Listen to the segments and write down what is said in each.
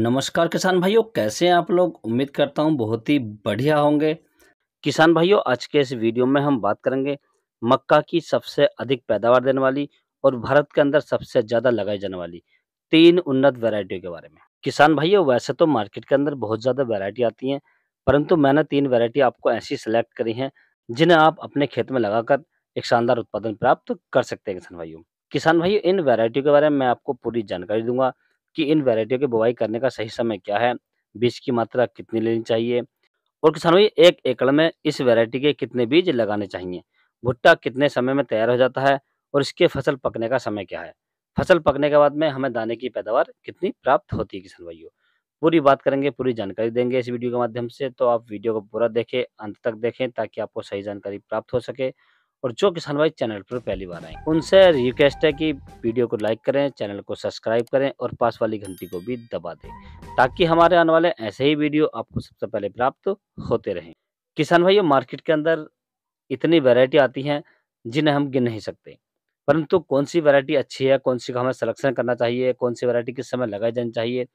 नमस्कार किसान भाइयों, कैसे हैं आप लोग? उम्मीद करता हूँ बहुत ही बढ़िया होंगे। किसान भाइयों, आज के इस वीडियो में हम बात करेंगे मक्का की सबसे अधिक पैदावार देने वाली और भारत के अंदर सबसे ज़्यादा लगाई जाने वाली तीन उन्नत वैरायटियों के बारे में। किसान भाइयों, वैसे तो मार्केट के अंदर बहुत ज़्यादा वैरायटी आती हैं, परंतु मैंने तीन वैरायटी आपको ऐसी सेलेक्ट करी हैं, जिन्हें आप अपने खेत में लगाकर एक शानदार उत्पादन प्राप्त कर सकते हैं किसान भाइयों। किसान भाइयों, इन वैरायटियों के बारे में मैं आपको पूरी जानकारी दूँगा कि इन वैरायटियों की बुवाई करने का सही समय क्या है? बीज की मात्रा कितनी लेनी चाहिए? और किसानों, एक एकड़ में इस वैरायटी के कितने बीज लगाने चाहिए? भुट्टा कितने समय में तैयार हो जाता है? और इसके फ़सल पकने का समय क्या है? फ़सल पकने के बाद में हमें दाने की पैदावार कितनी प्राप्त होती है किसान भाइयों? पूरी बात करेंगे, पूरी जानकारी देंगे इस वीडियो के माध्यम से। तो आप वीडियो को पूरा देखें, अंत तक देखें ताकि आपको सही जानकारी प्राप्त हो सके। और जो किसान भाई चैनल पर पहली बार आए उनसे रिक्वेस्ट है कि वीडियो को लाइक करें, चैनल को सब्सक्राइब करें और पास वाली घंटी को भी दबा दें, ताकि हमारे आने वाले ऐसे ही वीडियो आपको सबसे पहले प्राप्त होते रहें। किसान भाइयों मार्केट के अंदर इतनी वैरायटी आती हैं जिन्हें हम गिन नहीं सकते, परंतु कौन सी वैरायटी अच्छी है, कौन सी का हमें सलेक्शन करना चाहिए, कौन सी वैरायटी किस समय लगाई जानी चाहिए,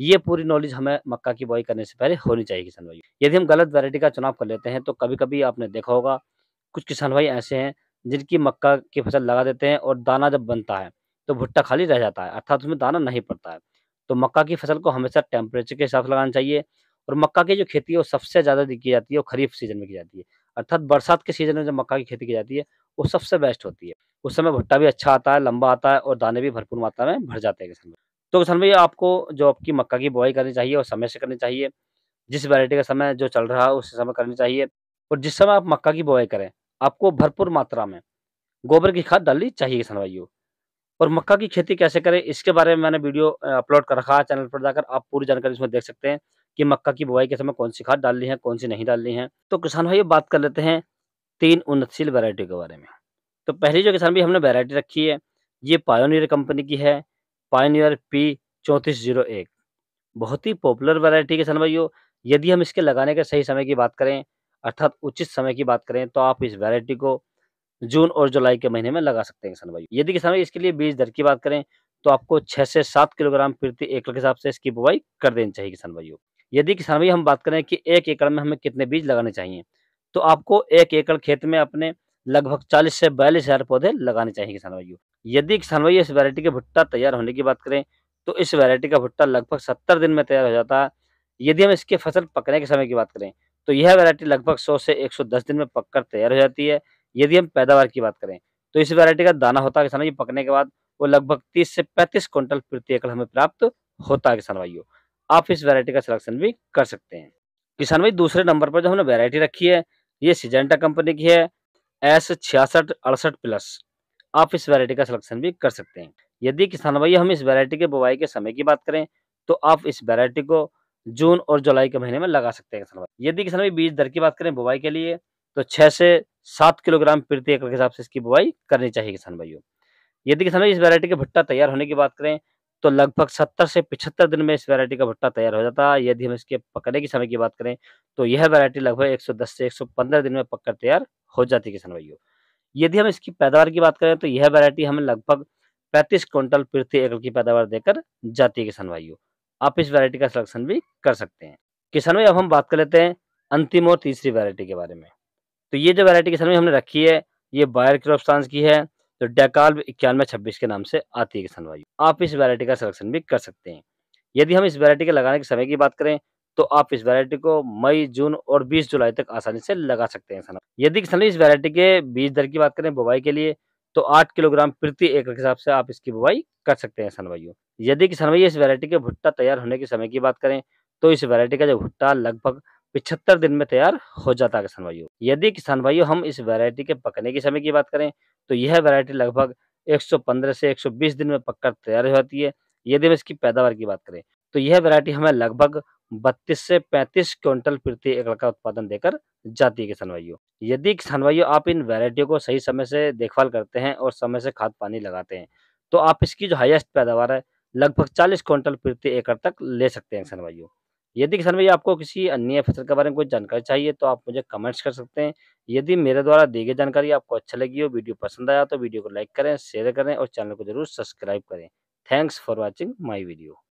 ये पूरी नॉलेज हमें मक्का की बुआई करने से पहले होनी चाहिए किसान भाइयों। यदि हम गलत वैरायटी का चुनाव कर लेते हैं तो कभी कभी आपने देखा होगा कुछ किसान भाई ऐसे हैं, जिनकी मक्का की फ़सल लगा देते हैं और दाना जब बनता है तो भुट्टा खाली रह जाता है, अर्थात उसमें दाना नहीं पड़ता है। तो मक्का की फ़सल को हमेशा टेम्परेचर के हिसाब से लगाना चाहिए और मक्का की जो खेती है, वो सबसे ज़्यादा की जाती है, वो खरीफ सीज़न में की जाती है। अर्थात बरसात के सीज़न में जब मक्का की खेती की जाती है, वो सबसे बेस्ट होती है। उस समय भुट्टा भी अच्छा आता है, लंबा आता है और दाने भी भरपूर मात्रा में भर जाते हैं किसान भाई। तो किसान भाई, आपको जो आपकी मक्का की बुआई करनी चाहिए और समय से करनी चाहिए। जिस वैरायटी का समय जो चल रहा है, उस समय करनी चाहिए। और जिस समय आप मक्का की बुआई करें आपको भरपूर मात्रा में गोबर की खाद डालनी चाहिए किसान भाइयों। और मक्का की खेती कैसे करें, इसके बारे में मैंने वीडियो अपलोड कर रखा है चैनल पर जाकर। आप पूरी जानकारी इसमें देख सकते हैं कि मक्का की बुआई के समय कौन सी खाद डालनी है, कौन सी नहीं डालनी है। तो किसान भाई बात कर लेते हैं तीन उन्नतशील वैरायटी के बारे में। तो पहली जो किसान भाई हमने वैरायटी रखी है, ये पायोनियर कंपनी की है पायोनियर पी चौंतीस ज़ीरो एक। बहुत ही पॉपुलर वैरायटी किसान भाइयों। यदि हम इसके लगाने के सही समय की बात करें अर्थात उचित समय की बात करें तो आप इस वैरायटी को जून और जुलाई के महीने में लगा सकते हैं, किसान भाई। यदि किसान भाई इसके लिए बीज दर की बात करें तो आपको छह से सात किलोग्राम प्रति एकड़ के हिसाब से इसकी बुआई कर देनी चाहिए, किसान भाइयों। यदि किसान भाई हम बात करें कि एक एकड़ में हमें कितने बीज लगाने चाहिए तो आपको एक एकड़ खेत में अपने लगभग चालीस से बयालीस हज़ार पौधे लगाने चाहिए, किसान भाइयों। यदि किसान भाई इस वैरायटी के भुट्टा तैयार होने की बात करें तो इस वैरायटी का भुट्टा लगभग सत्तर दिन में तैयार हो जाता है। यदि हम इसके फ़सल पकने के समय की बात करें तो यह वैरायटी लगभग 100 से 110 दिन में पककर तैयार हो जाती है, यदि हम पैदावार की बात करें। तो इस वैरायटी का दाना होता है किसान भाई पकने के बाद, वो लगभग 30 से 35 क्विंटल प्रति एकड़ हमें प्राप्त होता है किसान भाइयों। आप इस वैरायटी का सिलेक्शन भी कर सकते हैं। किसान भाई, दूसरे नंबर पर जो हमने वैरायटी रखी है, ये सिजेंटा कंपनी की है एस छियासठ अड़सठ प्लस आप इस वैरायटी का सिलेक्शन भी कर सकते हैं। यदि किसान भाई, हम इस वैरायटी के बुवाई के समय की बात करें तो आप इस वैरायटी को जून और जुलाई के महीने में लगा सकते हैं किसान भाई। यदि किसान भाई बीज दर की बात करें बुवाई के लिए तो छह से सात किलोग्राम प्रति एकड़ के हिसाब से इसकी बुआई करनी चाहिए किसान भाइयों। यदि किसान भाई इस वैरायटी के भुट्टा तैयार होने की बात करें तो लगभग सत्तर से पिछहत्तर दिन में इस वैरायटी का भुट्टा तैयार हो जाता है। यदि हम इसके पकने की समय की बात करें तो यह वैरायटी लगभग 110 से 115 दिन में पककर तैयार हो जाती है किसान भाइयों। यदि हम इसकी पैदावार की बात करें तो यह वैरायटी हमें लगभग पैंतीस क्विंटल प्रति एकड़ की पैदावार देकर जाती है किसान भाइयों। आप इस वैरायटी का सिलेक्शन भी कर सकते हैं। किसान भाई अब हम बात कर लेते हैं अंतिम और तीसरी वैरायटी के बारे में। तो ये जो वैरायटी किसान भाई हमने रखी है, ये बायर क्रॉपस्टांस की है तो डेकाल इक्यानवे छब्बीस के नाम से आती है किसान भाई। आप इस वैरायटी का सिलेक्शन भी कर सकते हैं। यदि हम इस वैरायटी के लगाने के समय की बात करें तो आप इस वैरायटी को मई, जून और 20 जुलाई तक आसानी से लगा सकते हैं किसान यदि किसान इस वैरायटी के बीज दर की बात करें, बुवाई के लिए तो आठ किलोग्राम प्रति एकड़ के हिसाब से आप इसकी बुवाई कर सकते हैं किसान भाइयों। यदि किसान भाई इस वैरायटी के भुट्टा तैयार होने के समय की बात करें तो इस वैरायटी का जो भुट्टा लगभग पिछहत्तर दिन में तैयार हो जाता है किसान भाइयों। यदि किसान भाइयों हम इस वैरायटी के पकने के समय की बात करें तो यह वैरायटी लगभग 115 से 120 दिन में पककर तैयार हो जाती है। यदि हम इसकी पैदावार की बात करें तो यह वैरायटी हमें लगभग 32 से 35 क्विंटल प्रति एकड़ का उत्पादन देकर जाती है किसान भाइयों। यदि किसान भाइयों आप इन वैरायटियों को सही समय से देखभाल करते हैं और समय से खाद पानी लगाते हैं तो आप इसकी जो हाईएस्ट पैदावार है लगभग 40 क्विंटल प्रति एकड़ तक ले सकते हैं, किसान भाइयों। यदि किसान भाई आपको किसी अन्य फ़सल के बारे में कोई जानकारी चाहिए तो आप मुझे कमेंट्स कर सकते हैं। यदि मेरे द्वारा दी गई जानकारी आपको अच्छा लगी हो, वीडियो पसंद आया तो वीडियो को लाइक करें, शेयर करें और चैनल को ज़रूर सब्सक्राइब करें। Thanks for watching my video.